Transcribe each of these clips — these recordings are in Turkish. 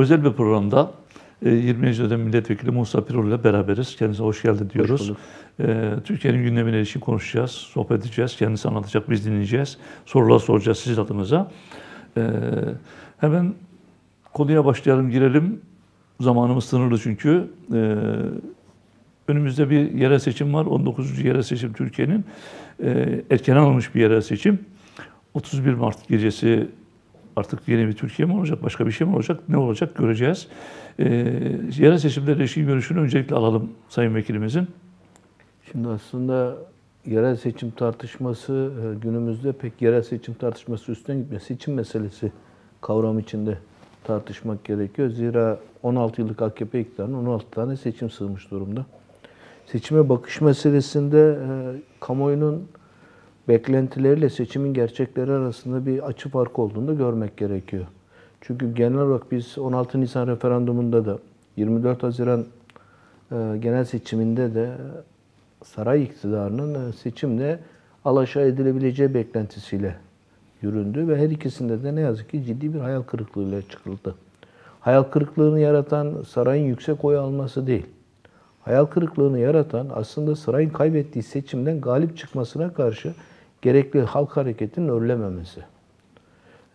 özel bir programda e, 20. dönem milletvekili Musa Pirol ile beraberiz. Kendisine hoş geldin diyoruz. bulduk. E, Türkiye'nin gündemine ilişkin konuşacağız, sohbet edeceğiz. Kendisi anlatacak, biz dinleyeceğiz. Sorular soracağız siz adınıza. E, hemen konuya başlayalım, girelim. Zamanımız sınırlı çünkü. E, önümüzde bir yerel seçim var. 19. yerel seçim Türkiye'nin. E, erken alınmış bir yerel seçim. 31 Mart gecesi artık yeni bir Türkiye mi olacak, başka bir şey mi olacak, ne olacak göreceğiz. E, yerel seçimlerle ilişkin görüşünü öncelikle alalım Sayın Vekilimizin. Şimdi aslında yerel seçim tartışması e, günümüzde pek yerel seçim tartışması üstüne gitmiyor. Seçim meselesi kavram içinde tartışmak gerekiyor. Zira 16 yıllık AKP iktidarının 16 tane seçim sığmış durumda. Seçime bakış meselesinde e, kamuoyunun beklentileriyle seçimin gerçekleri arasında bir açı farkı olduğunu da görmek gerekiyor. Çünkü genel olarak biz 16 Nisan referandumunda da 24 Haziran e, genel seçiminde de saray iktidarının e, seçimle alaşağı edilebileceği beklentisiyle yüründü ve her ikisinde de ne yazık ki ciddi bir hayal kırıklığıyla çıkıldı. Hayal kırıklığını yaratan sarayın yüksek oy alması değil. Hayal kırıklığını yaratan aslında sarayın kaybettiği seçimden galip çıkmasına karşı gerekli halk hareketinin önlememesi.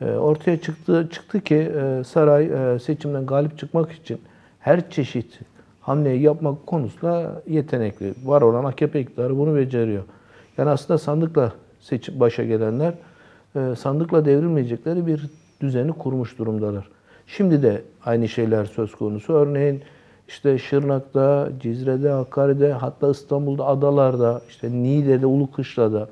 E, Ortaya çıktı çıktı ki e, saray e, seçimden galip çıkmak için her çeşit hamleyi yapmak konusunda yetenekli. Var olan AKP iktidarı bunu beceriyor. Yani aslında sandıkla seçim başa gelenler e, sandıkla devrilmeyecekleri bir düzeni kurmuş durumdalar. Şimdi de aynı şeyler söz konusu. Örneğin işte Şırnak'ta, Cizre'de, Hakkari'de, hatta İstanbul'da, adalarda, işte Niğde'de, Ulukışla'da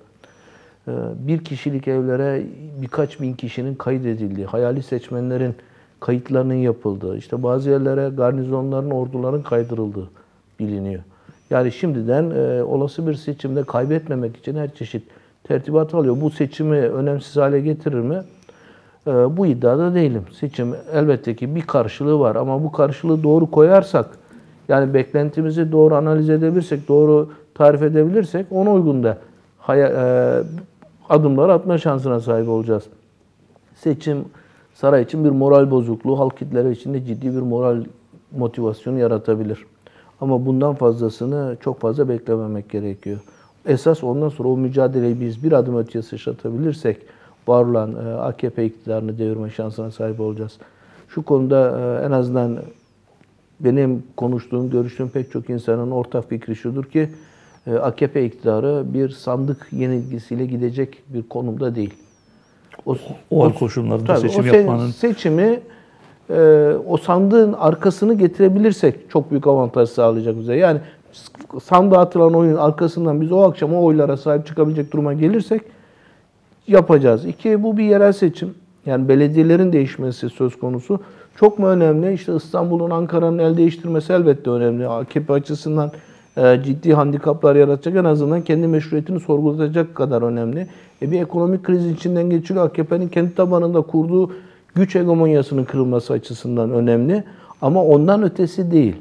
bir kişilik evlere birkaç bin kişinin kaydedildiği, hayali seçmenlerin kayıtlarının yapıldığı, işte bazı yerlere garnizonların, orduların kaydırıldığı biliniyor. Yani şimdiden e, olası bir seçimde kaybetmemek için her çeşit tertibat alıyor. Bu seçimi önemsiz hale getirir mi? E, bu iddiada değilim. Seçim elbette ki bir karşılığı var ama bu karşılığı doğru koyarsak, yani beklentimizi doğru analiz edebilirsek, doğru tarif edebilirsek ona uygun da haya, e, adımlar atma şansına sahip olacağız. Seçim saray için bir moral bozukluğu, halk kitleri için de ciddi bir moral motivasyonu yaratabilir. Ama bundan fazlasını çok fazla beklememek gerekiyor. Esas ondan sonra o mücadeleyi biz bir adım öteye sıçratabilirsek var olan e, AKP iktidarını devirme şansına sahip olacağız. Şu konuda e, en azından benim konuştuğum, görüştüğüm pek çok insanın ortak fikri şudur ki AKP iktidarı bir sandık yenilgisiyle gidecek bir konumda değil. O, o hal koşullarında Tabii, seçim o se- yapmanın seçimi e, o sandığın arkasını getirebilirsek çok büyük avantaj sağlayacak bize. Yani sandığa atılan oyun arkasından biz o akşam o oylara sahip çıkabilecek duruma gelirsek yapacağız. İki, bu bir yerel seçim. Yani belediyelerin değişmesi söz konusu. Çok mu önemli? İşte İstanbul'un, Ankara'nın el değiştirmesi elbette önemli. AKP açısından e, ciddi handikaplar yaratacak. En azından kendi meşruiyetini sorgulatacak kadar önemli. E, bir ekonomik kriz içinden geçiliyor. AKP'nin kendi tabanında kurduğu güç hegemonyasının kırılması açısından önemli. Ama ondan ötesi değil.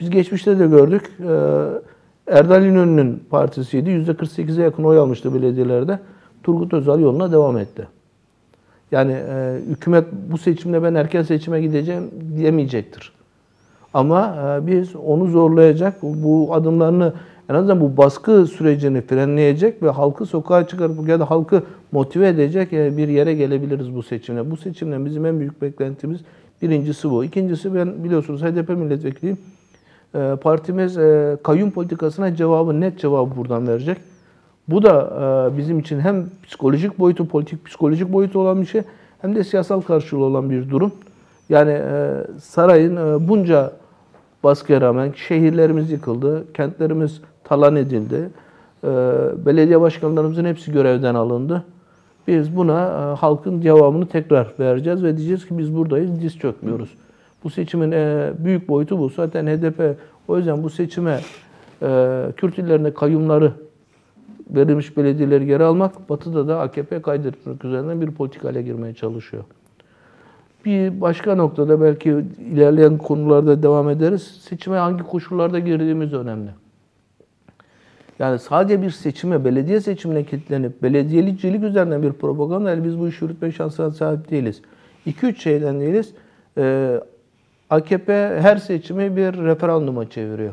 Biz geçmişte de gördük. E, Erdal İnönü'nün partisiydi. %48'e yakın oy almıştı belediyelerde. Turgut Özal yoluna devam etti. Yani e, hükümet bu seçimde ben erken seçime gideceğim diyemeyecektir. Ama e, biz onu zorlayacak, bu adımlarını en azından bu baskı sürecini frenleyecek ve halkı sokağa çıkarıp ya da halkı motive edecek e, bir yere gelebiliriz bu seçimle. Bu seçimle bizim en büyük beklentimiz birincisi bu. İkincisi ben biliyorsunuz HDP milletvekiliyim. E, Partimiz kayyum politikasına cevabı, net cevabı buradan verecek. Bu da bizim için hem psikolojik boyutu, politik psikolojik boyutu olan bir şey hem de siyasal karşılığı olan bir durum. Yani sarayın bunca baskıya rağmen şehirlerimiz yıkıldı, kentlerimiz talan edildi. E, belediye başkanlarımızın hepsi görevden alındı. Biz buna e, halkın cevabını tekrar vereceğiz ve diyeceğiz ki biz buradayız, diz çökmüyoruz. Bu seçimin e, büyük boyutu bu. Zaten HDP o yüzden bu seçime e, Kürt illerine kayyumları verilmiş belediyeleri geri almak, Batı'da da AKP kaydetmek üzerinden bir politik hale girmeye çalışıyor. Bir başka noktada belki ilerleyen konularda devam ederiz. Seçime hangi koşullarda girdiğimiz önemli. Yani sadece bir seçime, belediye seçimine kilitlenip belediyecilik üzerinden bir propaganda ile biz bu işi yürütme şansına sahip değiliz. 2-3 şeyden değiliz. Ee, AKP her seçimi bir referanduma çeviriyor.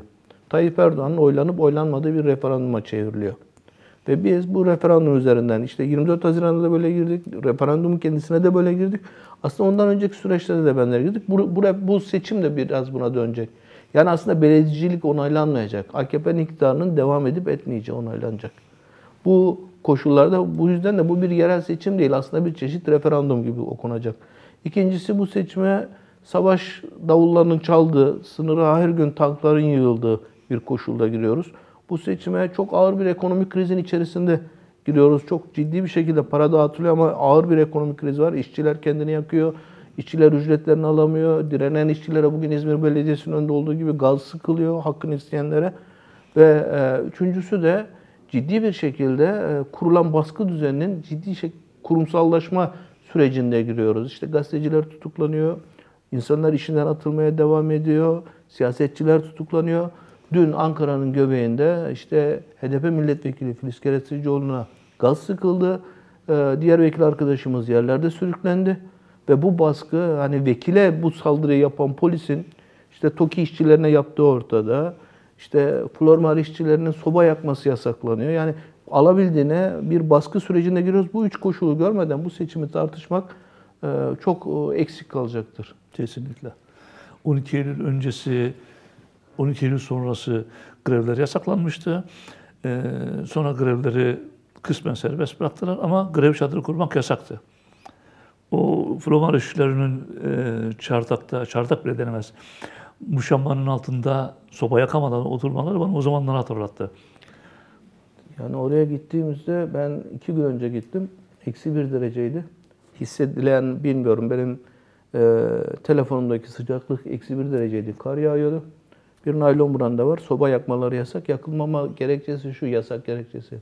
Tayyip Erdoğan'ın oylanıp oylanmadığı bir referanduma çevriliyor. Ve biz bu referandum üzerinden işte 24 Haziran'da da böyle girdik, referandumun kendisine de böyle girdik. Aslında ondan önceki süreçlerde de benler girdik. Bu, bu, bu seçim de biraz buna dönecek. Yani aslında belediyecilik onaylanmayacak. AKP'nin iktidarının devam edip etmeyeceği onaylanacak. Bu koşullarda bu yüzden de bu bir yerel seçim değil aslında bir çeşit referandum gibi okunacak. İkincisi bu seçime savaş davullarının çaldığı, sınıra her gün tankların yığıldığı bir koşulda giriyoruz. Bu seçime çok ağır bir ekonomik krizin içerisinde giriyoruz. Çok ciddi bir şekilde para dağıtılıyor ama ağır bir ekonomik kriz var. İşçiler kendini yakıyor. İşçiler ücretlerini alamıyor. Direnen işçilere bugün İzmir Belediyesi'nin önünde olduğu gibi gaz sıkılıyor hakkını isteyenlere. Ve e, üçüncüsü de ciddi bir şekilde e, kurulan baskı düzeninin ciddi şek kurumsallaşma sürecinde giriyoruz. İşte gazeteciler tutuklanıyor, insanlar işinden atılmaya devam ediyor, siyasetçiler tutuklanıyor. Dün Ankara'nın göbeğinde işte HDP milletvekili Filiz Keretçioğlu'na gaz sıkıldı. E, diğer vekil arkadaşımız yerlerde sürüklendi. Ve bu baskı hani vekile bu saldırıyı yapan polisin işte TOKİ işçilerine yaptığı ortada. İşte flormar işçilerinin soba yakması yasaklanıyor. Yani alabildiğine bir baskı sürecine giriyoruz. Bu üç koşulu görmeden bu seçimi tartışmak e, çok e, eksik kalacaktır. Kesinlikle. 12 Eylül öncesi, 12 Eylül sonrası grevler yasaklanmıştı. Ee, sonra grevleri kısmen serbest bıraktılar ama grev çadırı kurmak yasaktı. O Flomar işçilerinin e, çardakta, çardak bile denemez, muşambanın altında soba yakamadan oturmaları bana o zamanları hatırlattı. Yani oraya gittiğimizde ben iki gün önce gittim. Eksi bir dereceydi. Hissedilen bilmiyorum. Benim e, telefonumdaki sıcaklık eksi bir dereceydi. Kar yağıyordu. Bir naylon branda var. Soba yakmaları yasak. Yakılmama gerekçesi şu yasak gerekçesi.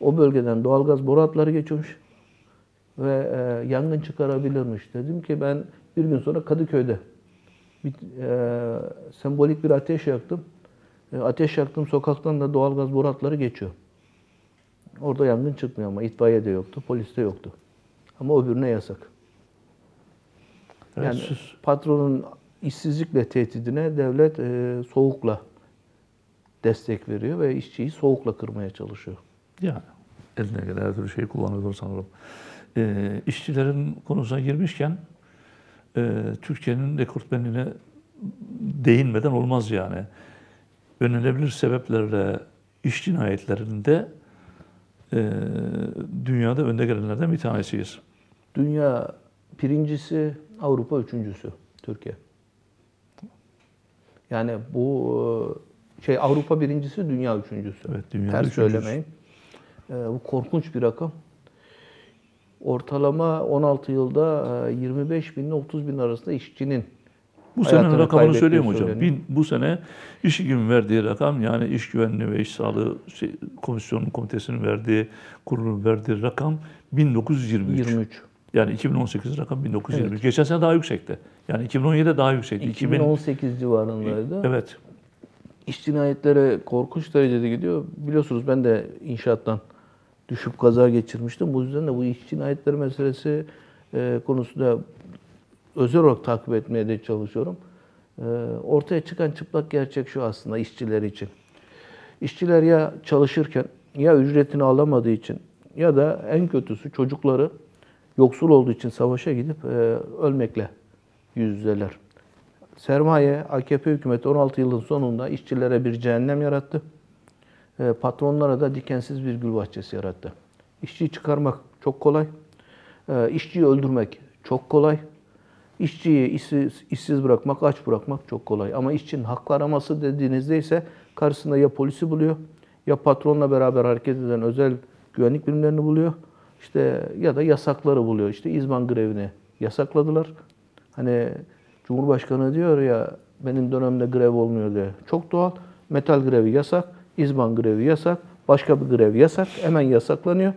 O bölgeden doğalgaz boru hatları geçiyormuş. Ve e, yangın çıkarabilirmiş. Dedim ki ben bir gün sonra Kadıköy'de bir, e, sembolik bir ateş yaktım. E, ateş yaktım sokaktan da doğalgaz boru hatları geçiyor. Orada yangın çıkmıyor ama itfaiye de yoktu, polis de yoktu. Ama öbürüne yasak. Evet, Yani siz- patronun işsizlikle tehdidine devlet e, soğukla destek veriyor ve işçiyi soğukla kırmaya çalışıyor. Yani eline gelen her türlü şeyi kullanıyordur sanırım. Ee, işçilerin konusuna girmişken e, Türkiye'nin rekortmenliğine değinmeden olmaz yani. Önlenebilir sebeplerle iş cinayetlerinde e, dünyada önde gelenlerden bir tanesiyiz. Dünya birincisi, Avrupa üçüncüsü Türkiye. Yani bu e, şey Avrupa birincisi, dünya üçüncüsü. Evet, dünya Ters üçüncüsü. söylemeyin. E, bu korkunç bir rakam. Ortalama 16 yılda e, 25 bin ile 30 bin arasında işçinin Bu hayatını rakamını söyleyeyim hocam. söyleniyor. Bin, bu sene iş gün verdiği rakam yani iş güvenliği ve iş sağlığı şey, komisyonun komitesinin verdiği, kurulun verdiği rakam 1923. 23. Yani 2018 rakam 1923. Geçen sene daha yüksekti. Yani 2017'de daha yüksekti. 2000 2018 civarındaydı. Evet. İş cinayetleri korkunç derecede gidiyor. Biliyorsunuz ben de inşaattan düşüp kaza geçirmiştim. Bu yüzden de bu iş cinayetleri meselesi e, konusunda özel olarak takip etmeye de çalışıyorum. E, ortaya çıkan çıplak gerçek şu aslında işçiler için. İşçiler ya çalışırken ya ücretini alamadığı için ya da en kötüsü çocukları yoksul olduğu için savaşa gidip e, ölmekle yüz yüzeler. Sermaye, AKP hükümeti 16 yılın sonunda işçilere bir cehennem yarattı. E, patronlara da dikensiz bir gül bahçesi yarattı. İşçiyi çıkarmak çok kolay. E, işçiyi öldürmek çok kolay. İşçiyi işsiz, işsiz bırakmak, aç bırakmak çok kolay. Ama işçinin haklı araması dediğinizde ise karşısında ya polisi buluyor, ya patronla beraber hareket eden özel güvenlik birimlerini buluyor. İşte ya da yasakları buluyor. İşte İzban grevini yasakladılar. Hani Cumhurbaşkanı diyor ya benim dönemde grev olmuyor diye. Çok doğal. Metal grevi yasak, İzban grevi yasak, başka bir grev yasak. Hemen yasaklanıyor.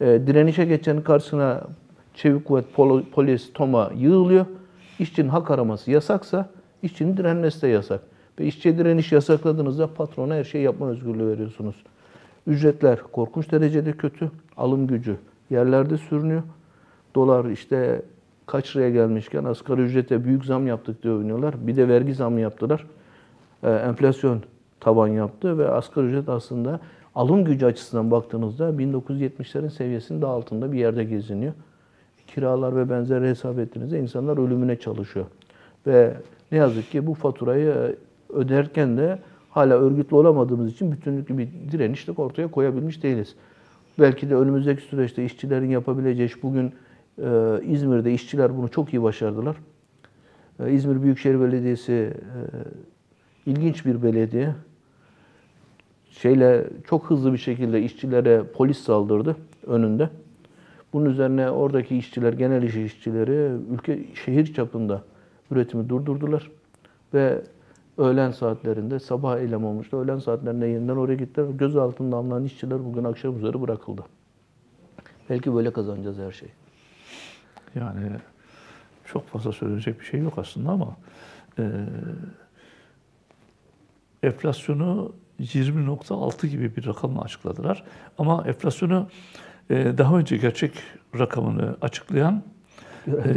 E, direnişe geçenin karşısına çevik kuvvet, polo- polis, TOMA yığılıyor. İşçinin hak araması yasaksa işçinin direnmesi de yasak. Ve işçiye direniş yasakladığınızda patrona her şeyi yapma özgürlüğü veriyorsunuz. Ücretler korkunç derecede kötü. Alım gücü yerlerde sürünüyor. Dolar işte kaç liraya gelmişken asgari ücrete büyük zam yaptık diye övünüyorlar. Bir de vergi zamı yaptılar. Ee, enflasyon taban yaptı ve asgari ücret aslında alım gücü açısından baktığınızda 1970'lerin seviyesinin daha altında bir yerde geziniyor. Kiralar ve benzeri hesap ettiğinizde insanlar ölümüne çalışıyor. Ve ne yazık ki bu faturayı e, öderken de hala örgütlü olamadığımız için bütünlüklü bir direnişlik ortaya koyabilmiş değiliz. Belki de önümüzdeki süreçte işçilerin yapabileceği iş bugün e, İzmir'de işçiler bunu çok iyi başardılar. E, İzmir Büyükşehir Belediyesi e, ilginç bir belediye. Şeyle çok hızlı bir şekilde işçilere polis saldırdı önünde. Bunun üzerine oradaki işçiler, genel iş işçileri ülke şehir çapında üretimi durdurdular ve öğlen saatlerinde sabah eylem olmuştu. Öğlen saatlerinde yeniden oraya gittiler. Göz altında alınan işçiler bugün akşam üzeri bırakıldı. Belki böyle kazanacağız her şeyi. Yani çok fazla söyleyecek bir şey yok aslında ama e, enflasyonu 20.6 gibi bir rakamla açıkladılar. Ama enflasyonu e, daha önce gerçek rakamını açıklayan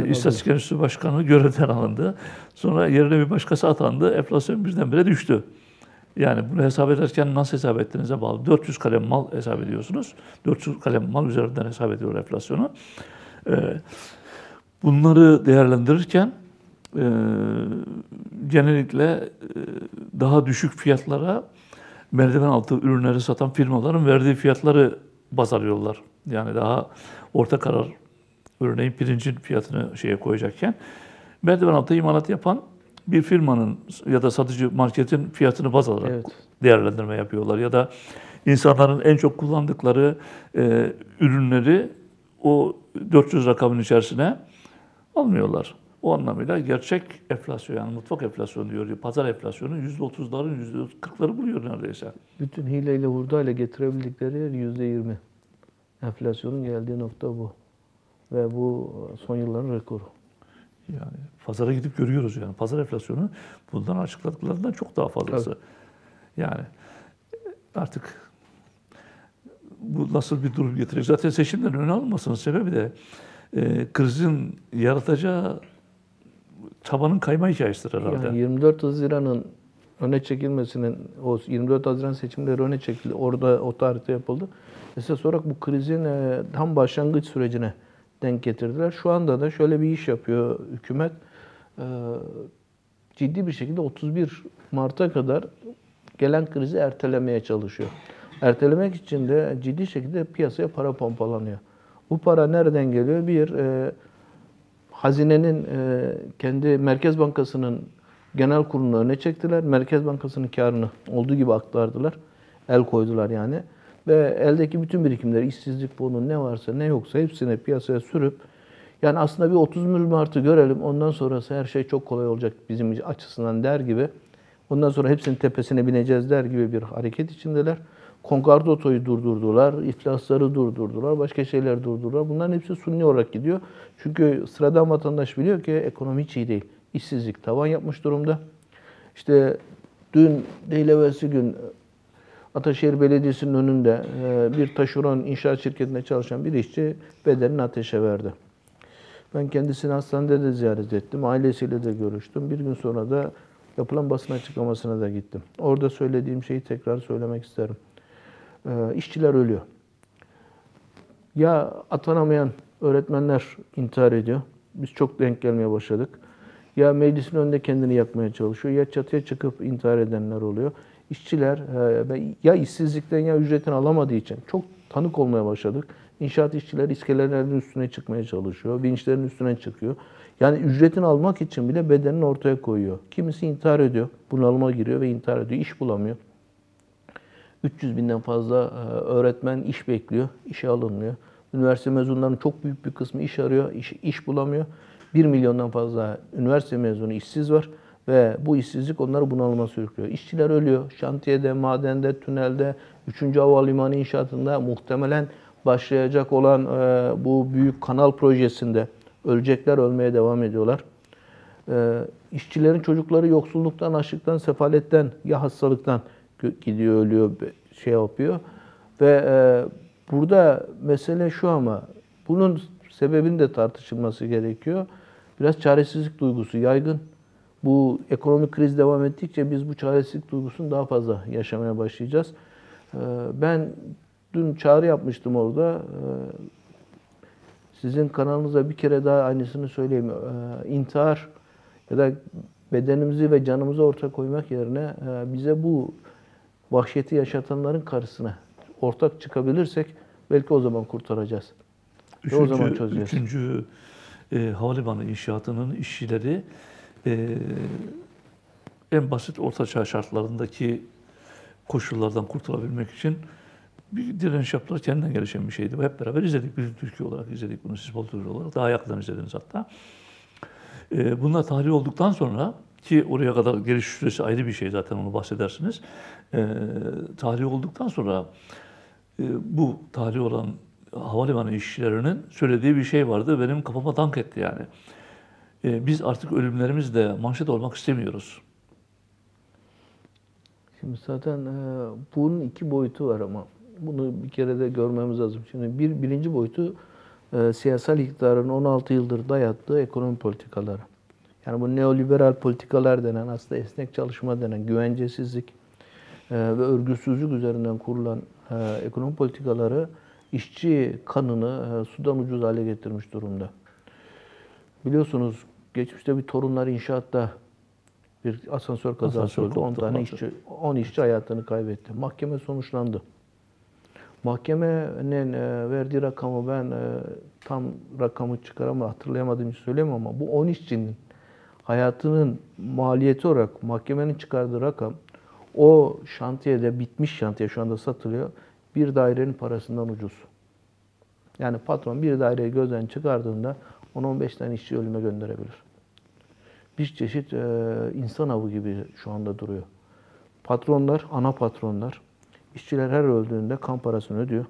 İstatistik Enstitüsü Başkanı görevden alındı. Sonra yerine bir başkası atandı. Enflasyon birdenbire düştü. Yani bunu hesap ederken nasıl hesap ettiğinize bağlı. 400 kalem mal hesap ediyorsunuz. 400 kalem mal üzerinden hesap ediyor enflasyonu. E, bunları değerlendirirken e, genellikle e, daha düşük fiyatlara merdiven altı ürünleri satan firmaların verdiği fiyatları baz alıyorlar. Yani daha orta karar örneğin pirincin fiyatını şeye koyacakken merdiven altı imalat yapan bir firmanın ya da satıcı marketin fiyatını baz alarak Evet. değerlendirme yapıyorlar. Ya da insanların en çok kullandıkları e, ürünleri o 400 rakamın içerisine almıyorlar. O anlamıyla gerçek enflasyon yani mutfak enflasyonu diyor. Pazar enflasyonu %30'ların %40'ları buluyor neredeyse. Bütün hileyle hurdayla getirebildikleri yer yüzde yirmi. Enflasyonun geldiği nokta bu. Ve bu son yılların rekoru. Yani pazara gidip görüyoruz yani. Pazar enflasyonu bundan açıkladıklarından çok daha fazlası. Yani artık bu nasıl bir durum getirecek? Zaten seçimden öne alınmasının sebebi de e, krizin yaratacağı tabanın kayma hikayesidir herhalde. Yani 24 Haziran'ın öne çekilmesinin, o 24 Haziran seçimleri öne çekildi. Orada o tarihte yapıldı. Esas olarak bu krizin e, tam başlangıç sürecine denk getirdiler. Şu anda da şöyle bir iş yapıyor hükümet. E, ciddi bir şekilde 31 Mart'a kadar gelen krizi ertelemeye çalışıyor. Ertelemek için de ciddi şekilde piyasaya para pompalanıyor. Bu para nereden geliyor? Bir, e, hazinenin e, kendi Merkez Bankası'nın genel kurulunu öne çektiler. Merkez Bankası'nın karını olduğu gibi aktardılar. El koydular yani. Ve eldeki bütün birikimleri, işsizlik fonu ne varsa ne yoksa hepsini piyasaya sürüp yani aslında bir 30 Mart'ı görelim ondan sonrası her şey çok kolay olacak bizim açısından der gibi. Ondan sonra hepsinin tepesine bineceğiz der gibi bir hareket içindeler. Konkordatoyu durdurdular, iflasları durdurdular, başka şeyler durdurdular. Bunların hepsi sunni olarak gidiyor. Çünkü sıradan vatandaş biliyor ki ekonomi hiç iyi değil. İşsizlik tavan yapmış durumda. İşte dün değil evvelsi gün Ataşehir Belediyesi'nin önünde e, bir taşeron inşaat şirketinde çalışan bir işçi bedenini ateşe verdi. Ben kendisini hastanede de ziyaret ettim. Ailesiyle de görüştüm. Bir gün sonra da yapılan basın açıklamasına da gittim. Orada söylediğim şeyi tekrar söylemek isterim. E, işçiler ölüyor. Ya atanamayan öğretmenler intihar ediyor. Biz çok denk gelmeye başladık. Ya meclisin önünde kendini yakmaya çalışıyor ya çatıya çıkıp intihar edenler oluyor. İşçiler e, ya işsizlikten ya ücretini alamadığı için çok tanık olmaya başladık. İnşaat işçileri iskelelerin üstüne çıkmaya çalışıyor, vinçlerin üstüne çıkıyor. Yani ücretini almak için bile bedenini ortaya koyuyor. Kimisi intihar ediyor, bunalıma giriyor ve intihar ediyor, iş bulamıyor. 300 binden fazla e, öğretmen iş bekliyor, işe alınmıyor. Üniversite mezunlarının çok büyük bir kısmı iş arıyor, iş, iş bulamıyor. 1 milyondan fazla üniversite mezunu işsiz var ve bu işsizlik onları bunalıma sürüklüyor. İşçiler ölüyor. Şantiyede, madende, tünelde, 3. Havalimanı inşaatında muhtemelen başlayacak olan e, bu büyük kanal projesinde ölecekler, ölmeye devam ediyorlar. E, işçilerin çocukları yoksulluktan, açlıktan, sefaletten ya hastalıktan gidiyor, ölüyor, şey yapıyor. Ve e, burada mesele şu ama bunun sebebin de tartışılması gerekiyor. Biraz çaresizlik duygusu yaygın. Bu ekonomik kriz devam ettikçe biz bu çaresizlik duygusunu daha fazla yaşamaya başlayacağız. Ee, Ben dün çağrı yapmıştım orada. Ee, Sizin kanalınıza bir kere daha aynısını söyleyeyim. Ee, İntihar ya da bedenimizi ve canımızı ortaya koymak yerine e, bize bu vahşeti yaşatanların karşısına ortak çıkabilirsek belki o zaman kurtaracağız. Ve o zaman çözeceğiz. Üçüncü e, havalimanı inşaatının işçileri e, en basit ortaçağ şartlarındaki koşullardan kurtulabilmek için bir direniş yaptılar. Kendinden gelişen bir şeydi. Hep beraber izledik. Biz Türkiye olarak izledik bunu. Siz Boltur olarak daha yakından izlediniz hatta. E, bunlar tahliye olduktan sonra ki oraya kadar geliş süresi ayrı bir şey zaten onu bahsedersiniz. E, tahliye olduktan sonra e, bu tahliye olan havalimanı işçilerinin söylediği bir şey vardı. Benim kafama dank etti yani. E, biz artık ölümlerimizle manşet olmak istemiyoruz. Şimdi zaten e, bunun iki boyutu var ama bunu bir kere de görmemiz lazım. Şimdi bir birinci boyutu e, siyasal iktidarın 16 yıldır dayattığı ekonomi politikaları. Yani bu neoliberal politikalar denen aslında esnek çalışma denen güvencesizlik e, ve örgütsüzlük üzerinden kurulan e, ekonomi politikaları işçi kanını sudan ucuz hale getirmiş durumda. Biliyorsunuz geçmişte bir torunlar inşaatta bir asansör kazası Asansör oldu. 10 koptu, tane işçi, 10 işçi hayatını kaybetti. Mahkeme sonuçlandı. Mahkemenin e, verdiği rakamı ben e, tam rakamı çıkaramam, hatırlayamadığım için söyleyemem ama bu 10 işçinin hayatının maliyeti olarak mahkemenin çıkardığı rakam o şantiyede bitmiş şantiye şu anda satılıyor. Bir dairenin parasından ucuz. Yani patron bir daireyi gözden çıkardığında 10-15 tane işçi ölüme gönderebilir. Bir çeşit e, insan avı gibi şu anda duruyor. Patronlar, ana patronlar, işçiler her öldüğünde kan parasını ödüyor.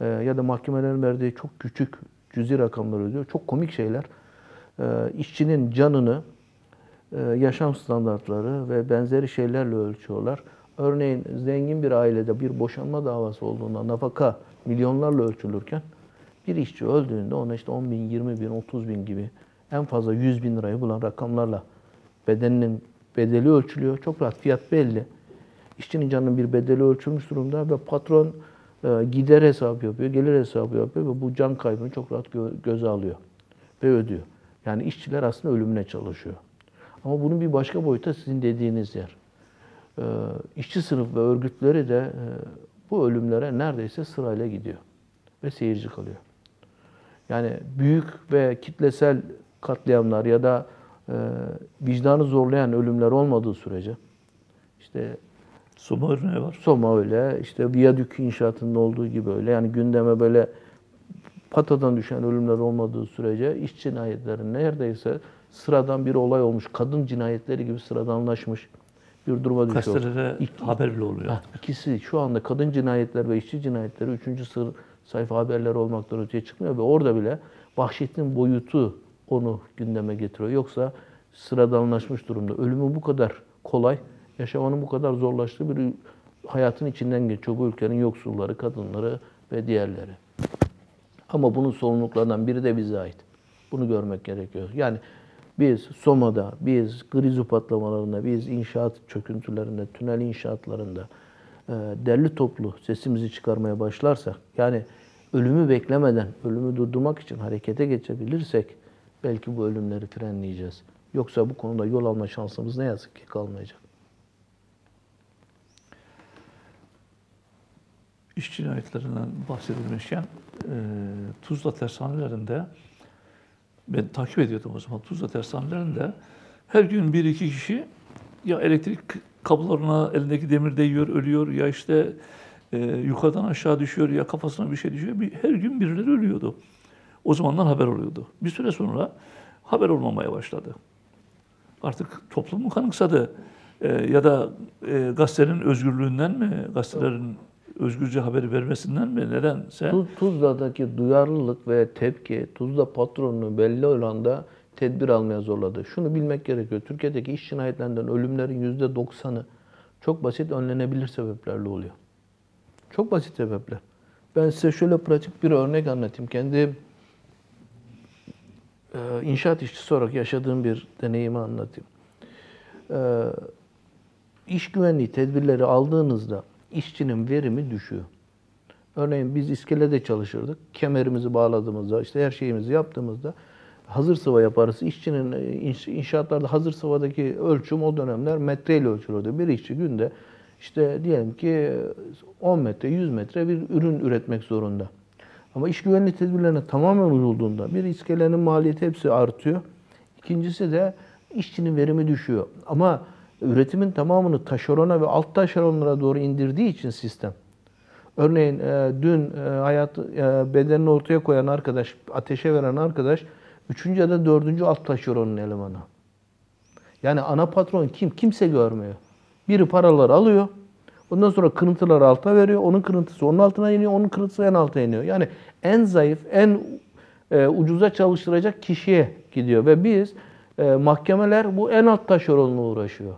E, ya da mahkemelerin verdiği çok küçük cüzi rakamlar ödüyor. Çok komik şeyler. E, işçinin canını e, yaşam standartları ve benzeri şeylerle ölçüyorlar. Örneğin zengin bir ailede bir boşanma davası olduğunda nafaka milyonlarla ölçülürken bir işçi öldüğünde ona işte 10 bin, 20 bin, 30 bin gibi en fazla 100 bin lirayı bulan rakamlarla bedeninin bedeli ölçülüyor. Çok rahat fiyat belli. İşçinin canının bir bedeli ölçülmüş durumda ve patron e, gider hesabı yapıyor, gelir hesabı yapıyor ve bu can kaybını çok rahat gö- göze alıyor ve ödüyor. Yani işçiler aslında ölümüne çalışıyor. Ama bunun bir başka boyutu sizin dediğiniz yer. Ee, işçi sınıf ve örgütleri de e, bu ölümlere neredeyse sırayla gidiyor ve seyirci kalıyor. Yani büyük ve kitlesel katliamlar ya da e, vicdanı zorlayan ölümler olmadığı sürece işte Soma örneği var. Soma öyle, işte viyadük inşaatında olduğu gibi öyle. Yani gündeme böyle patadan düşen ölümler olmadığı sürece iş cinayetleri neredeyse sıradan bir olay olmuş. Kadın cinayetleri gibi sıradanlaşmış bir duruma düşüyor. Gazetelere İki- haber bile oluyor. Ha, ikisi şu anda kadın cinayetler ve işçi cinayetleri üçüncü sır sayfa haberleri olmaktan öteye çıkmıyor ve orada bile vahşetin boyutu onu gündeme getiriyor. Yoksa sıradanlaşmış durumda. Ölümü bu kadar kolay, yaşamanın bu kadar zorlaştığı bir hayatın içinden geçiyor bu ülkenin yoksulları, kadınları ve diğerleri. Ama bunun sorumluluklarından biri de bize ait. Bunu görmek gerekiyor. Yani biz Soma'da, biz Grizu patlamalarında, biz inşaat çöküntülerinde, tünel inşaatlarında e, derli toplu sesimizi çıkarmaya başlarsak, yani ölümü beklemeden, ölümü durdurmak için harekete geçebilirsek belki bu ölümleri frenleyeceğiz. Yoksa bu konuda yol alma şansımız ne yazık ki kalmayacak. İş cinayetlerinden bahsedilmişken e, Tuzla tersanelerinde ben takip ediyordum o zaman Tuzla tersanelerinde her gün bir iki kişi ya elektrik kablolarına elindeki demir değiyor, ölüyor ya işte e, yukarıdan aşağı düşüyor ya kafasına bir şey düşüyor. Bir, her gün birileri ölüyordu. O zamanlar haber oluyordu. Bir süre sonra haber olmamaya başladı. Artık toplum kanıksadı E, ya da e, gazetenin özgürlüğünden mi, gazetelerin özgürce haberi vermesinden mi nedense Tuz- Tuzla'daki duyarlılık ve tepki Tuzla patronunu belli oranda tedbir almaya zorladı. Şunu bilmek gerekiyor. Türkiye'deki iş cinayetlerinden ölümlerin %90'ı çok basit önlenebilir sebeplerle oluyor. Çok basit sebepler. Ben size şöyle pratik bir örnek anlatayım. Kendi inşaat işçisi olarak yaşadığım bir deneyimi anlatayım. E, iş güvenliği tedbirleri aldığınızda işçinin verimi düşüyor. Örneğin biz iskelede çalışırdık. Kemerimizi bağladığımızda, işte her şeyimizi yaptığımızda hazır sıva yaparız. İşçinin e, inş- inşaatlarda hazır sıvadaki ölçüm o dönemler metreyle ölçülüyordu. Bir işçi günde işte diyelim ki 10 metre, 100 metre bir ürün üretmek zorunda. Ama iş güvenliği tedbirlerine tamamen uyulduğunda bir iskelenin maliyeti hepsi artıyor. İkincisi de işçinin verimi düşüyor. Ama üretimin tamamını taşerona ve alt taşeronlara doğru indirdiği için sistem. Örneğin e, dün e, hayat e, bedenini ortaya koyan arkadaş, ateşe veren arkadaş, üçüncü ya da dördüncü alt taşeronun elemanı. Yani ana patron kim? Kimse görmüyor. Biri paraları alıyor. Ondan sonra kırıntıları alta veriyor. Onun kırıntısı onun altına iniyor. Onun kırıntısı en alta iniyor. Yani en zayıf, en e, ucuza çalıştıracak kişiye gidiyor. Ve biz e, mahkemeler bu en alt taşeronla uğraşıyor.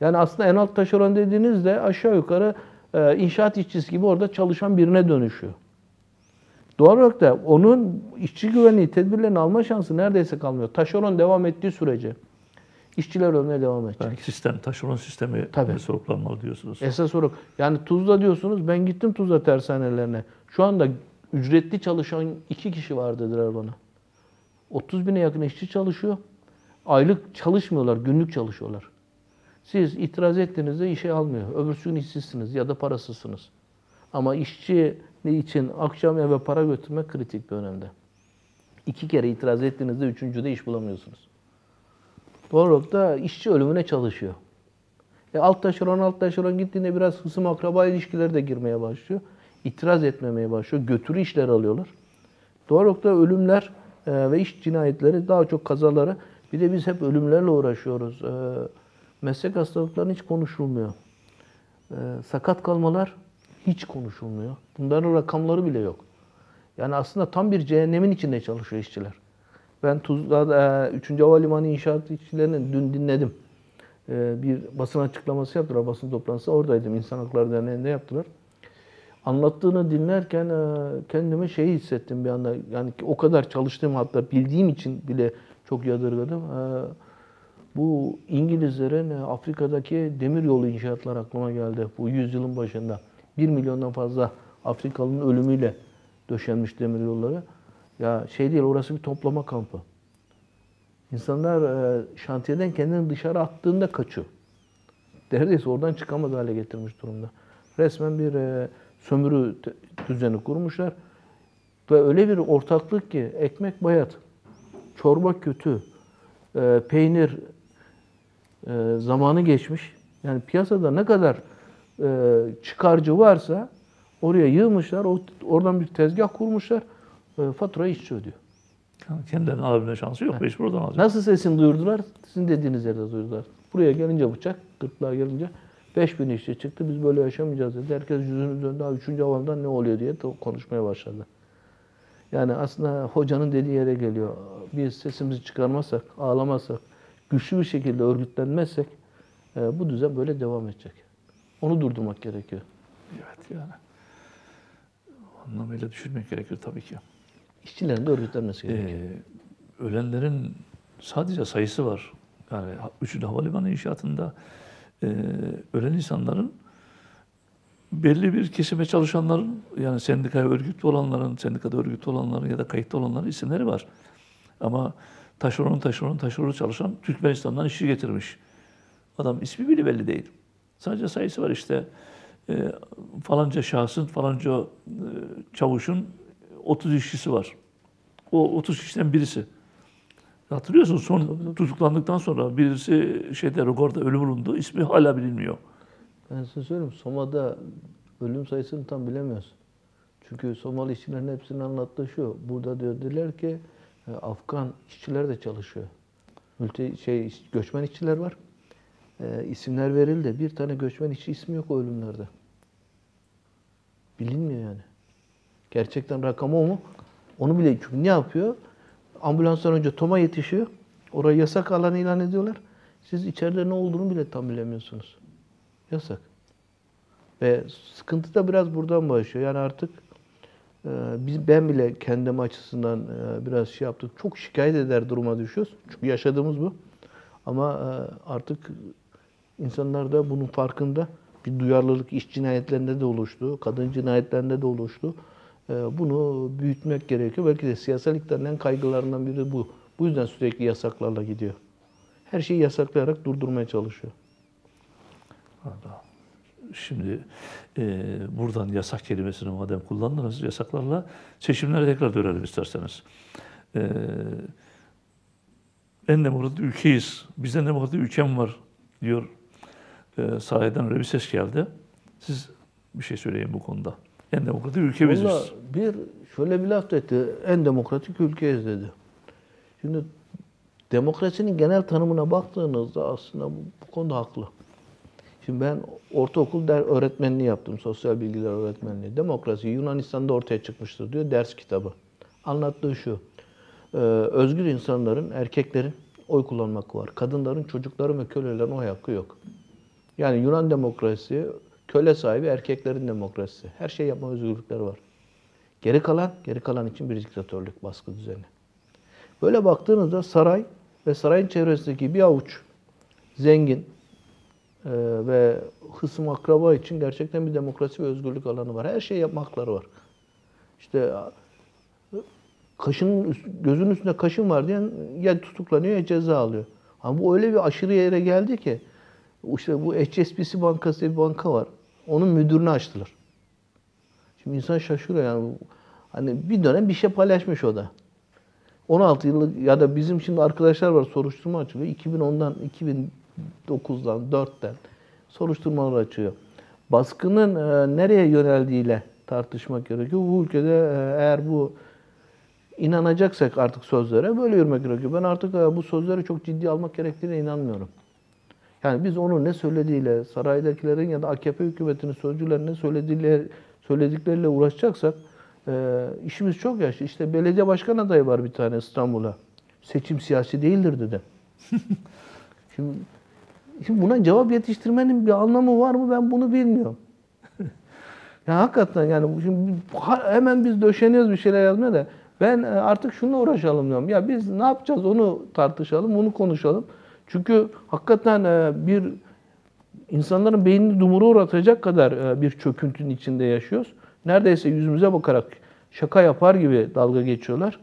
Yani aslında en alt taşeron dediğinizde aşağı yukarı e, inşaat işçisi gibi orada çalışan birine dönüşüyor. Doğal olarak da onun işçi güvenliği tedbirlerini alma şansı neredeyse kalmıyor. Taşeron devam ettiği sürece işçiler ölmeye devam edecek. Belki sistem, taşeron sistemi Tabii. sorgulanmalı diyorsunuz. Esas olarak yani Tuzla diyorsunuz ben gittim Tuzla tersanelerine. Şu anda ücretli çalışan iki kişi var dediler bana. 30 bine yakın işçi çalışıyor. Aylık çalışmıyorlar, günlük çalışıyorlar. Siz itiraz ettiğinizde işe almıyor. Öbürsü gün işsizsiniz ya da parasızsınız. Ama işçi için akşam eve para götürmek kritik bir önemde. İki kere itiraz ettiğinizde üçüncüde iş bulamıyorsunuz. Da işçi ölümüne çalışıyor. E alt taşeron alt taşeron gittiğinde biraz hısım akraba ilişkileri de girmeye başlıyor. İtiraz etmemeye başlıyor. Götürü işler alıyorlar. Da ölümler e, ve iş cinayetleri daha çok kazaları. Bir de biz hep ölümlerle uğraşıyoruz. E, meslek hastalıkları hiç konuşulmuyor. E, sakat kalmalar hiç konuşulmuyor. Bunların rakamları bile yok. Yani aslında tam bir cehennemin içinde çalışıyor işçiler. Ben Tuzla'da 3. Havalimanı inşaat işçilerini dün dinledim. E, bir basın açıklaması yaptılar, basın toplantısı. Oradaydım, İnsan Hakları Derneği'nde yaptılar. Anlattığını dinlerken e, kendimi şey hissettim bir anda. Yani o kadar çalıştığım hatta bildiğim için bile çok yadırgadım. E, Bu İngilizlerin e, Afrika'daki demir yolu inşaatları aklıma geldi. Bu yüzyılın başında. 1 milyondan fazla Afrikalı'nın ölümüyle döşenmiş demir yolları. Ya şey değil orası bir toplama kampı. İnsanlar e, şantiyeden kendini dışarı attığında kaçıyor. Neredeyse oradan çıkamaz hale getirmiş durumda. Resmen bir e, sömürü düzeni kurmuşlar. Ve öyle bir ortaklık ki ekmek bayat, çorba kötü, e, peynir zamanı geçmiş. Yani piyasada ne kadar çıkarcı varsa oraya yığmışlar, oradan bir tezgah kurmuşlar, e, faturayı işçi ödüyor. Kendilerinin alabilme şansı yok. Mecbur oradan alacak. Nasıl sesini duyurdular? Sizin dediğiniz yerde duyurdular. Buraya gelince bıçak, gırtlağa gelince 5000 işçi çıktı. Biz böyle yaşamayacağız dedi. Herkes yüzünü döndü. Daha üçüncü havadan ne oluyor diye konuşmaya başladı. Yani aslında hocanın dediği yere geliyor. Biz sesimizi çıkarmazsak, ağlamazsak, güçlü bir şekilde örgütlenmezsek e, bu düzen böyle devam edecek. Onu durdurmak gerekiyor. Evet yani. Anlamıyla düşünmek gerekir tabii ki. İşçilerin de örgütlenmesi gerekiyor. Ee, ölenlerin sadece sayısı var. Yani üçüncü havalimanı inşaatında e, ölen insanların belli bir kesime çalışanların yani sendikaya örgütlü olanların, sendikada örgütlü olanların ya da kayıtlı olanların isimleri var. Ama taşeron taşeron taşeron çalışan Türkmenistan'dan işçi getirmiş. Adam ismi bile belli değil. Sadece sayısı var işte. E, falanca şahsın, falanca e, çavuşun 30 işçisi var. O 30 kişiden birisi. Hatırlıyorsunuz son tutuklandıktan sonra birisi şeyde Rogor'da ölü bulundu. İsmi hala bilinmiyor. Ben size söyleyeyim Soma'da ölüm sayısını tam bilemiyoruz. Çünkü Somalı işçilerin hepsinin anlattığı şu. Burada diyor dediler ki e, Afgan işçiler de çalışıyor. Mülti şey göçmen işçiler var. E, isimler verildi. Bir tane göçmen işçi ismi yok o ölümlerde. Bilinmiyor yani. Gerçekten rakamı o mu? Onu bile çünkü ne yapıyor? Ambulanstan önce Toma yetişiyor. Orayı yasak alan ilan ediyorlar. Siz içeride ne olduğunu bile tam bilemiyorsunuz. Yasak. Ve sıkıntı da biraz buradan başlıyor. Yani artık Ee, Biz ben bile kendim açısından e, biraz şey yaptık. Çok şikayet eder duruma düşüyoruz. Çünkü yaşadığımız bu. Ama e, artık insanlar da bunun farkında. Bir duyarlılık iş cinayetlerinde de oluştu, kadın cinayetlerinde de oluştu. Ee, Bunu büyütmek gerekiyor. Belki de siyasal iktidarın kaygılarından biri bu. Bu yüzden sürekli yasaklarla gidiyor. Her şeyi yasaklayarak durdurmaya çalışıyor. Allah. Şimdi e, buradan yasak kelimesini madem kullandınız, yasaklarla seçimlere tekrar dönelim isterseniz. E, en demokratik ülkeyiz, bizden demokratik ülkem var diyor. E, sahiden öyle bir ses geldi. Siz bir şey söyleyin bu konuda. En demokratik ülke biziz. Bir şöyle bir laf etti. En demokratik ülkeyiz dedi. Şimdi demokrasinin genel tanımına baktığınızda aslında bu, bu konuda haklı. Şimdi ben ortaokul der, öğretmenliği yaptım. Sosyal bilgiler öğretmenliği. Demokrasi Yunanistan'da ortaya çıkmıştır diyor ders kitabı. Anlattığı şu. e, özgür insanların, erkeklerin oy kullanma hakkı var. Kadınların, çocukların ve kölelerin oy hakkı yok. Yani Yunan demokrasisi köle sahibi erkeklerin demokrasisi. Her şey yapma özgürlükleri var. Geri kalan, geri kalan için bir diktatörlük baskı düzeni. Böyle baktığınızda saray ve sarayın çevresindeki bir avuç zengin e, ve hısım akraba için gerçekten bir demokrasi ve özgürlük alanı var. Her şey yapma hakları var. İşte kaşının gözünün üstünde kaşın var diyen ya tutuklanıyor ya ceza alıyor. Ama bu öyle bir aşırı yere geldi ki işte bu HSBC Bankası bir banka var. Onun müdürünü açtılar. Şimdi insan şaşırıyor yani. Hani bir dönem bir şey paylaşmış o da. 16 yıllık ya da bizim şimdi arkadaşlar var soruşturma açılıyor. 2010'dan, 2009'dan, 4'ten soruşturmalar açıyor. Baskının e, nereye yöneldiğiyle tartışmak gerekiyor. Bu ülkede e, eğer bu inanacaksak artık sözlere böyle yürümek gerekiyor. Ben artık e, bu sözleri çok ciddi almak gerektiğine inanmıyorum. Yani biz onun ne söylediğiyle, saraydakilerin ya da AKP hükümetinin sözcülerin ne söylediğiyle, söyledikleriyle uğraşacaksak e, işimiz çok yaşlı. İşte belediye başkan adayı var bir tane İstanbul'a. Seçim siyasi değildir dedi. şimdi, şimdi buna cevap yetiştirmenin bir anlamı var mı ben bunu bilmiyorum. ya hakikaten yani şimdi hemen biz döşeniyoruz bir şeyler yazmaya da ben e, artık şununla uğraşalım diyorum. Ya biz ne yapacağız onu tartışalım, onu konuşalım. Çünkü hakikaten e, bir insanların beynini dumura uğratacak kadar e, bir çöküntünün içinde yaşıyoruz. Neredeyse yüzümüze bakarak şaka yapar gibi dalga geçiyorlar.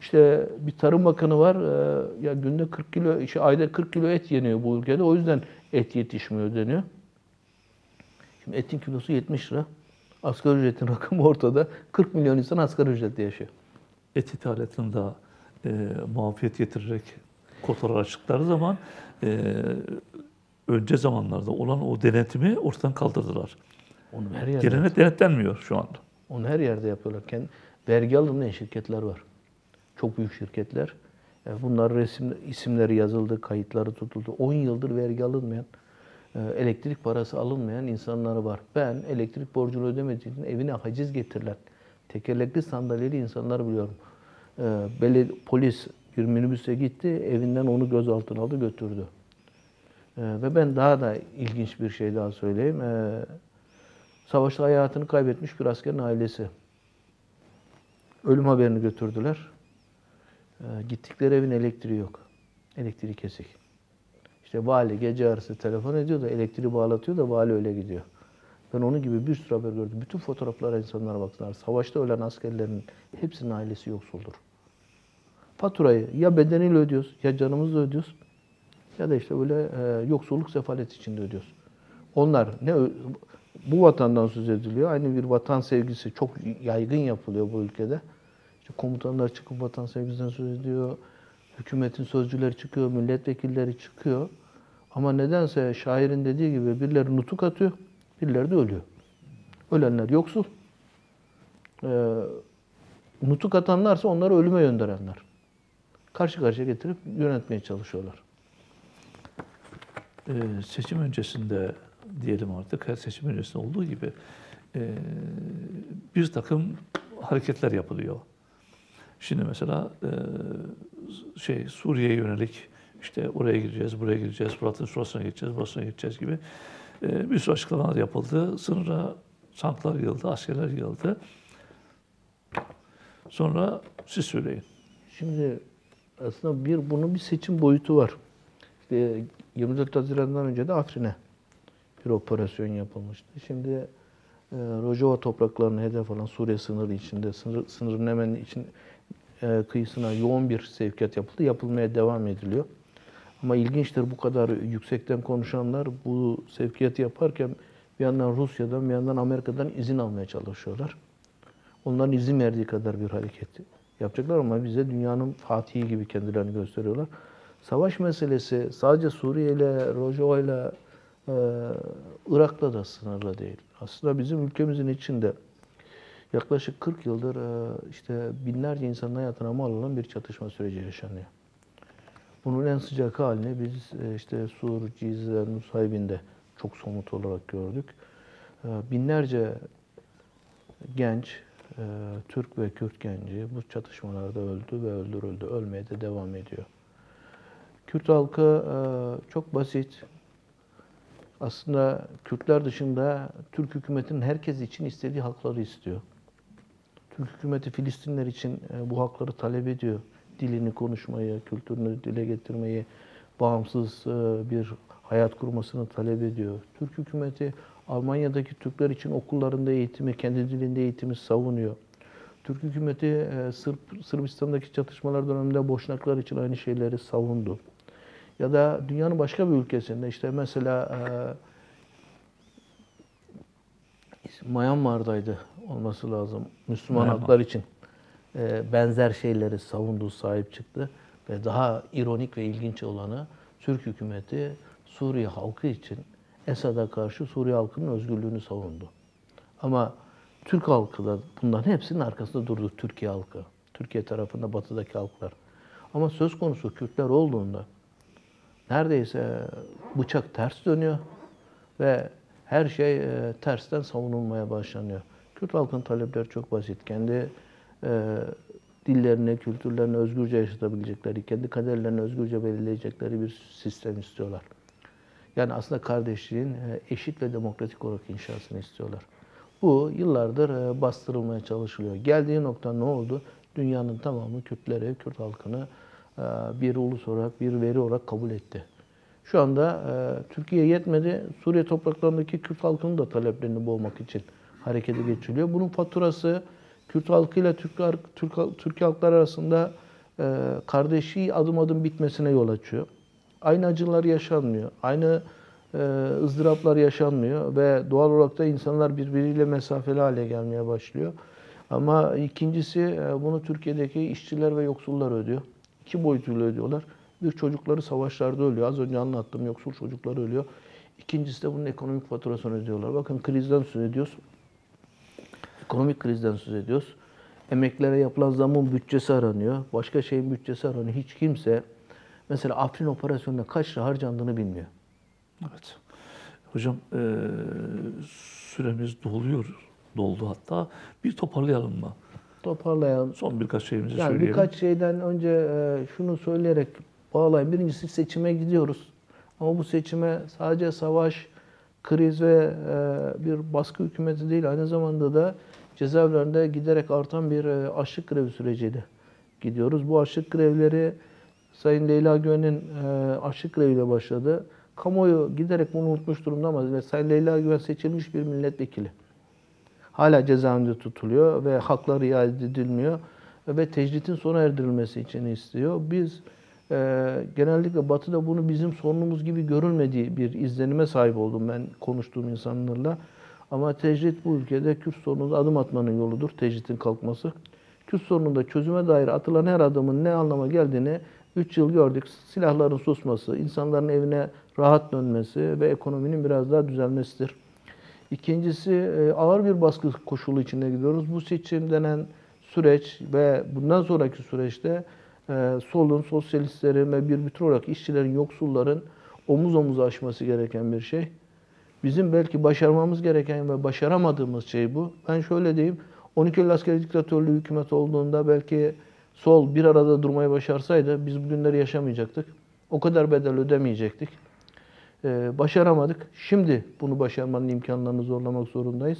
İşte bir tarım bakanı var. e, Ya günde 40 kilo, işte ayda 40 kilo et yeniyor bu ülkede. O yüzden et yetişmiyor deniyor. Şimdi etin kilosu 70 lira. Asgari ücretin rakamı ortada. 40 milyon insan asgari ücretle yaşıyor. et ithalatında e, muafiyet getirerek kotalar açtıkları zaman e, önce zamanlarda olan o denetimi ortadan kaldırdılar. Onu her yerde, Gelenek denetlenmiyor şu anda. onu her yerde yapıyorlar. Kendi, vergi alınmayan şirketler var. Çok büyük şirketler. Yani bunlar resim isimleri yazıldı, kayıtları tutuldu. 10 yıldır vergi alınmayan, e, elektrik parası alınmayan insanları var. Ben elektrik borcunu ödemediğim için evine haciz getirilen tekerlekli sandalyeli insanları biliyorum. E, beledi- polis bir minibüse gitti, evinden onu gözaltına aldı, götürdü. E, ve ben daha da ilginç bir şey daha söyleyeyim. E, savaşta hayatını kaybetmiş bir askerin ailesi. Ölüm haberini götürdüler. E, gittikleri evin elektriği yok. Elektriği kesik. İşte vali gece yarısı telefon ediyor da elektriği bağlatıyor da vali öyle gidiyor. Ben onun gibi bir sürü haber gördüm. Bütün fotoğraflara insanlara baktılar. Savaşta ölen askerlerin hepsinin ailesi yoksuldur. Faturayı ya bedeniyle ödüyoruz ya canımızla ödüyoruz ya da işte böyle e, yoksulluk sefalet içinde ödüyoruz. Onlar ne bu vatandan söz ediliyor. Aynı bir vatan sevgisi çok yaygın yapılıyor bu ülkede. İşte komutanlar çıkıp vatan sevgisinden söz ediyor. Hükümetin sözcüleri çıkıyor, milletvekilleri çıkıyor. Ama nedense şairin dediği gibi birileri nutuk atıyor, birileri de ölüyor. Ölenler yoksul. Ee, nutuk atanlarsa onları ölüme gönderenler karşı karşıya getirip yönetmeye çalışıyorlar. Ee, seçim öncesinde diyelim artık her seçim öncesinde olduğu gibi e, bir takım hareketler yapılıyor. Şimdi mesela e, şey Suriye'ye yönelik işte oraya gireceğiz, buraya gireceğiz, Fırat'ın şurasına geçeceğiz, burasına geçeceğiz gibi e, bir sürü açıklamalar yapıldı. Sınıra tanklar yığıldı, askerler yığıldı. Sonra siz söyleyin. Şimdi aslında bir bunun bir seçim boyutu var. İşte 24 Haziran'dan önce de Afrin'e bir operasyon yapılmıştı. Şimdi e, Rojava topraklarını hedef alan Suriye sınırı içinde, sınır, sınırın hemen için e, kıyısına yoğun bir sevkiyat yapıldı. Yapılmaya devam ediliyor. Ama ilginçtir bu kadar yüksekten konuşanlar bu sevkiyatı yaparken bir yandan Rusya'dan bir yandan Amerika'dan izin almaya çalışıyorlar. Onların izin verdiği kadar bir hareket yapacaklar ama bize dünyanın fatihi gibi kendilerini gösteriyorlar. Savaş meselesi sadece Suriye ile Rojava ile e, Irak'la da sınırlı değil. Aslında bizim ülkemizin içinde yaklaşık 40 yıldır e, işte binlerce insanın hayatına mal olan bir çatışma süreci yaşanıyor. Bunun en sıcak halini biz e, işte Sur, Cizre, Nusaybin'de çok somut olarak gördük. Binlerce genç, e, Türk ve Kürt genci bu çatışmalarda öldü ve öldürüldü. Ölmeye de devam ediyor. Kürt halkı e, çok basit. Aslında Kürtler dışında Türk hükümetinin herkes için istediği hakları istiyor. Türk hükümeti Filistinler için e, bu hakları talep ediyor. Dilini konuşmayı, kültürünü dile getirmeyi, bağımsız e, bir hayat kurmasını talep ediyor. Türk hükümeti Almanya'daki Türkler için okullarında eğitimi, kendi dilinde eğitimi savunuyor. Türk hükümeti e, Sırp, Sırbistan'daki çatışmalar döneminde Boşnaklar için aynı şeyleri savundu. Ya da dünyanın başka bir ülkesinde işte mesela e, Myanmar'daydı olması lazım. Müslüman Myanmar. haklar için e, benzer şeyleri savundu, sahip çıktı. Ve daha ironik ve ilginç olanı Türk hükümeti Suriye halkı için Esad'a karşı Suriye halkının özgürlüğünü savundu. Ama Türk halkı da bunların hepsinin arkasında durdu Türkiye halkı. Türkiye tarafında batıdaki halklar. Ama söz konusu Kürtler olduğunda neredeyse bıçak ters dönüyor ve her şey e, tersten savunulmaya başlanıyor. Kürt halkın talepleri çok basit. Kendi e, dillerini, kültürlerini özgürce yaşatabilecekleri, kendi kaderlerini özgürce belirleyecekleri bir sistem istiyorlar. Yani aslında kardeşliğin e, eşit ve demokratik olarak inşasını istiyorlar. Bu yıllardır e, bastırılmaya çalışılıyor. Geldiği nokta ne oldu? Dünyanın tamamı Kürtleri, Kürt halkını e, bir ulus olarak, bir veri olarak kabul etti. Şu anda Türkiye yetmedi. Suriye topraklarındaki Kürt halkının da taleplerini boğmak için harekete geçiliyor. Bunun faturası Kürt halkıyla Türk, Türk, Türk halklar arasında kardeşliği adım adım bitmesine yol açıyor. Aynı acılar yaşanmıyor. Aynı e, ızdıraplar yaşanmıyor ve doğal olarak da insanlar birbiriyle mesafeli hale gelmeye başlıyor. Ama ikincisi e, bunu Türkiye'deki işçiler ve yoksullar ödüyor. İki boyutuyla ödüyorlar. Bir çocukları savaşlarda ölüyor. Az önce anlattığım yoksul çocuklar ölüyor. İkincisi de bunun ekonomik faturasını ödüyorlar. Bakın krizden söz ediyoruz. Ekonomik krizden söz ediyoruz. Emeklere yapılan zamın bütçesi aranıyor. Başka şeyin bütçesi aranıyor. Hiç kimse mesela Afrin operasyonunda kaç lira harcandığını bilmiyor. Evet. Hocam eee, süremiz doluyor. Doldu hatta. Bir toparlayalım mı? Toparlayalım. Son birkaç şeyimizi Yani söyleyelim. birkaç şeyden önce e, şunu söyleyerek bağlayayım. Birincisi seçime gidiyoruz. Ama bu seçime sadece savaş, kriz ve e, bir baskı hükümeti değil, aynı zamanda da cezaevlerinde giderek artan bir e, açlık grevi süreciyle gidiyoruz. Bu açlık grevleri Sayın Leyla Güven'in e, açlık greviyle başladı. Kamuoyu giderek bunu unutmuş durumda ama Sayın Leyla Güven seçilmiş bir milletvekili. Hala cezaevinde tutuluyor ve hakları iade edilmiyor ve tecritin sona erdirilmesi için istiyor. Biz e, genellikle Batı'da bunu bizim sorunumuz gibi görülmediği bir izlenime sahip oldum ben konuştuğum insanlarla. Ama tecrit bu ülkede Kürt sorununa adım atmanın yoludur, tecritin kalkması. Kürt sorununda çözüme dair atılan her adımın ne anlama geldiğini 3 yıl gördük. Silahların susması, insanların evine rahat dönmesi ve ekonominin biraz daha düzelmesidir. İkincisi e, ağır bir baskı koşulu içinde gidiyoruz. Bu seçim denen süreç ve bundan sonraki süreçte e, solun, sosyalistlerin ve bir bütün olarak işçilerin, yoksulların omuz omuza aşması gereken bir şey. Bizim belki başarmamız gereken ve başaramadığımız şey bu. Ben şöyle diyeyim, 12 Eylül askeri diktatörlüğü hükümet olduğunda belki sol bir arada durmayı başarsaydı biz bugünleri yaşamayacaktık. O kadar bedel ödemeyecektik. Ee, başaramadık. Şimdi bunu başarmanın imkanlarını zorlamak zorundayız.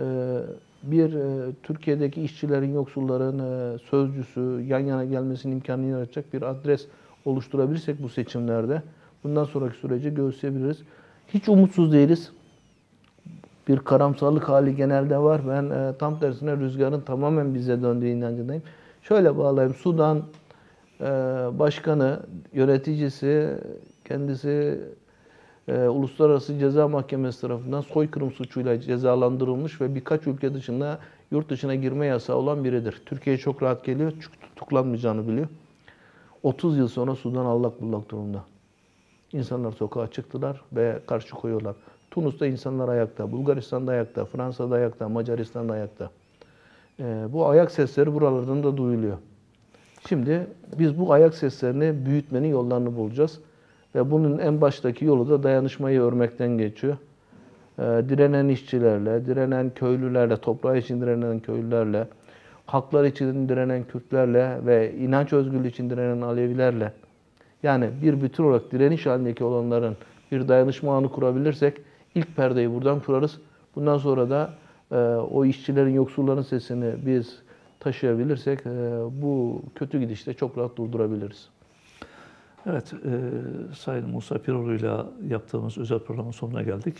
Ee, bir e, Türkiye'deki işçilerin, yoksulların e, sözcüsü, yan yana gelmesinin imkanını yaratacak bir adres oluşturabilirsek bu seçimlerde bundan sonraki süreci göğüsleyebiliriz. Hiç umutsuz değiliz. Bir karamsarlık hali genelde var. Ben e, tam tersine rüzgarın tamamen bize döndüğü inancındayım. Şöyle bağlayayım. Sudan e, başkanı, yöneticisi, kendisi e, Uluslararası Ceza Mahkemesi tarafından soykırım suçuyla cezalandırılmış ve birkaç ülke dışında yurt dışına girme yasağı olan biridir. Türkiye'ye çok rahat geliyor çünkü tutuklanmayacağını biliyor. 30 yıl sonra Sudan allak bullak durumda. İnsanlar sokağa çıktılar ve karşı koyuyorlar. Tunus'ta insanlar ayakta, Bulgaristan'da ayakta, Fransa'da ayakta, Macaristan'da ayakta. Ee, bu ayak sesleri buralardan da duyuluyor. Şimdi biz bu ayak seslerini büyütmenin yollarını bulacağız. Ve bunun en baştaki yolu da dayanışmayı örmekten geçiyor. Ee, direnen işçilerle, direnen köylülerle, toprağı için direnen köylülerle, haklar için direnen Kürtlerle ve inanç özgürlüğü için direnen Alevilerle yani bir bütün olarak direniş halindeki olanların bir dayanışma ağını kurabilirsek ilk perdeyi buradan kurarız. Bundan sonra da o işçilerin, yoksulların sesini biz taşıyabilirsek e, bu kötü gidişte çok rahat durdurabiliriz. Evet, e, Sayın Musa Piroğlu'yla yaptığımız özel programın sonuna geldik.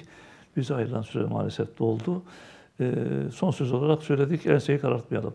Bize ayrılan süre maalesef doldu. E, son söz olarak söyledik, enseyi karartmayalım.